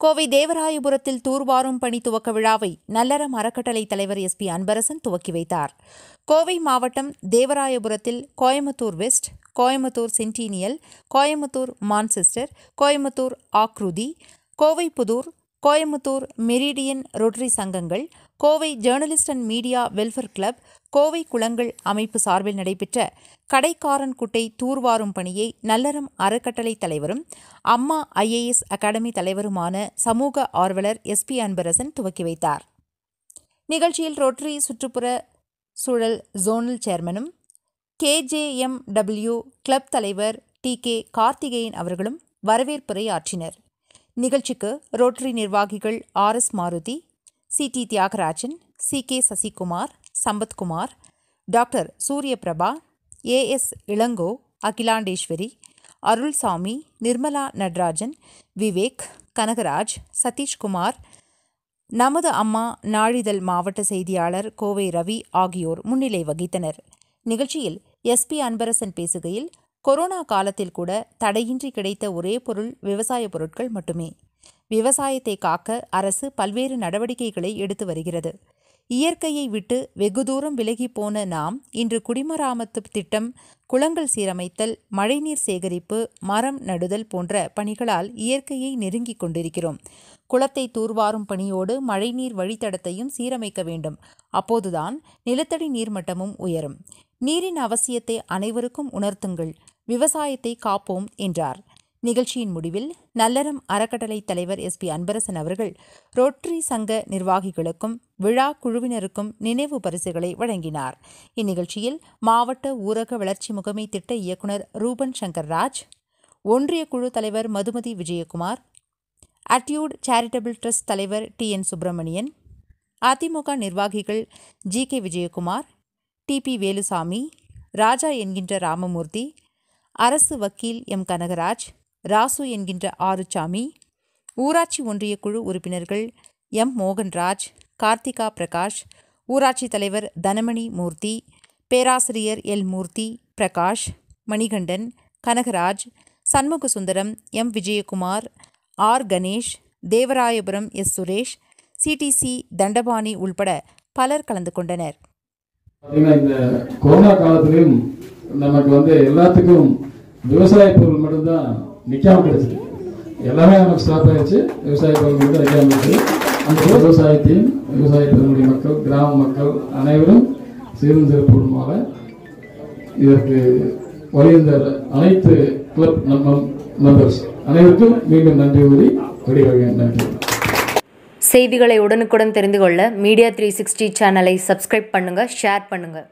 கோவை தேவராயபுரத்தில் தூர்வாரும் பணி துவக்க விழாவை நல்லறம் அறக்கட்டளை தலைவர் எஸ் பி அன்பரசன் துவக்கி வைத்தார். கோவை மாவட்டம் தேவராயபுரத்தில் Coimbatore west Coimbatore centennial Coimbatore Manchester Coimbatore Aakruti Kovai Pudur Coimbatore meridian rotary சங்கங்கள் Kovai journalist and media welfare club Kovai குளங்கள் அமைப்பு சார்பில் நடைபெற்ற கடைக்காரன்குட்டை தூர்வாரும் பணியை நல்லறம் அறக்கட்டளை தலைவரும் அம்மா ஐஏஎஸ் அகாடமி தலைவருமான சமூக ஆர்வலர் எஸ் பி அன்பரசன் துவக்கி வைத்தார். நிகழ்ச்சியில் ரோட்டரி சுற்றுப்புற சூழல் ஜோனல் சேர்மனும் கேஜேஎம்டபிள்யூ கிளப் தலைவர் டி கே கார்த்திகேயன் அவர்களும் வரவேற்புரை ஆற்றினர். நிகழ்ச்சிக்கு ரோட்டரி நிர்வாகிகள் R S Maruthi C D Thiagarajan C K Sasikumar Sampathkumar doctor Suryaprabha A S Ilango Akilandeswari Arulsamy Nirmala Natarajan Vivek Kanagaraj Sathishkumar Namadhu Amma நாளிதழ் மாவட்ட செய்தியாளர் கோவை ரவி ஆகியோர் முன்னிலை வகித்தனர். நிகழ்ச்சியில் எஸ்பி அன்பரசன் பேசுகையில் கொரோனா காலத்தில் கூட தடையின்றி கிடைத்த ஒரே பொருள் விவசாய பொருட்கள் மட்டுமே. விவசாயத்தை காக்க அரசு பல்வேறு நடவடிக்கைகளை எடுத்து வருகிறது. இயற்கையை விட்டு வெகு தூரம் விலகி போன நாம் இன்று குடிமராமத்து திட்டம் குளங்கள் சீரமைத்தல் மழைநீர் சேகரிப்பு மரம் நடுதல் போன்ற பணிகளால் இயற்கையை நெருங்கிக் கொண்டிருக்கிறோம். குளத்தை தூர்வாரும் பணியோடு மழைநீர் வழித்தடத்தையும் சீரமைக்க வேண்டும். அப்போதுதான் நிலத்தடி நீர்மட்டமும் உயரும். நீரின் அவசியத்தை அனைவருக்கும் உணர்த்துங்கள். விவசாயத்தை காப்போம் என்றார். நிகழ்ச்சியின் முடிவில் நல்லறம் அறக்கட்டளை தலைவர் எஸ் பி அன்பரசன் அவர்கள் ரோட்டரி சங்க நிர்வாகிகளுக்கும் விழா குழுவினருக்கும் நினைவு பரிசுகளை வழங்கினார். இந்நிகழ்ச்சியில் மாவட்ட ஊரக வளர்ச்சி முகமை திட்ட இயக்குநர் ரூபன் சங்கர் ராஜ் ஒன்றிய குழு தலைவர் Madhumathi Vijayakumar attitude charitable trust தலைவர் டி என் சுப்பிரமணியன் அதிமுக நிர்வாகிகள் G K Vijayakumar T P Velusamy Raja என்கின்ற ராமமூர்த்தி அரசு வக்கீல் எம் கனகராஜ் ராசு என்கின்ற ஆறுசாமி ஊராட்சி ஒன்றிய குழு உறுப்பினர்கள் எம். மோகன்ராஜ் கார்த்திகா பிரகாஷ் ஊராட்சி தலைவர் தனமணி மூர்த்தி பேராசிரியர் L. Moorthy Prakash Manikandan Kanagaraj Shanmugasundaram M. Vijayakumar R. Ganesh Devarayapuram S. Suresh CDC Thandapani உள்பட பலர் கலந்து கொண்டனர். இந்த கொரோனா காலத்திலையும் நமக்கு வந்து எல்லாத்துக்கும் விவசாய பொருள் மட்டும்தான் நிக்காம கிடைச்சது எல்லாமே நமக்கு ஸ்டாப் ஆயிடுச்சு. விவசாய பொருள் மட்டும் நிக்காம இருக்குது அந்த விவசாயத்தையும் விவசாய பெருமுடி மக்கள் கிராம மக்கள் அனைவரும் சீரும் சிறப்புமாக இதற்கு வருகின்ற அனைத்து கிளப் மெம்பர்ஸ் அனைவருக்கும் மீண்டும் நன்றி கூறி விடைபெறுகிறேன் நன்றி. செய்திகளை உடனுக்குடன் தெரிந்து கொள்ள மீடியா த்ரீ சிக்ஸ்டி சேனலை சப்ஸ்கிரைப் பண்ணுங்கள் ஷேர் பண்ணுங்கள்